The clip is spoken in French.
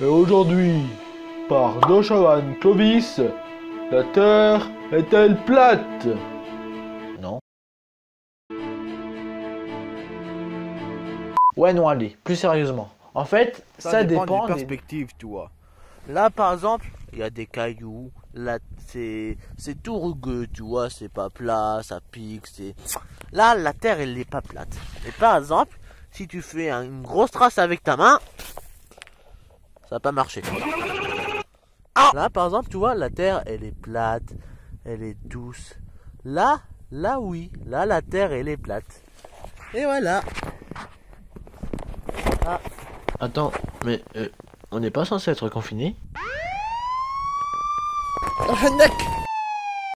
Et aujourd'hui, par Doshawan Clovis, la Terre est-elle plate? Non. Ouais, non, allez, plus sérieusement. En fait, ça, dépend, des perspectives, tu vois. Là, par exemple, il y a des cailloux. Là, c'est c'est tout rugueux, tu vois. C'est pas plat, ça pique. C'est là, la terre, elle n'est pas plate. Et par exemple, si tu fais une grosse trace avec ta main, ça va pas marcher. Ah là, par exemple, tu vois, la terre, elle est plate, elle est douce. Là, là, oui. Là, la terre, elle est plate. Et voilà. Ah. Attends, mais euh, on n'est pas censé être confiné? Oh,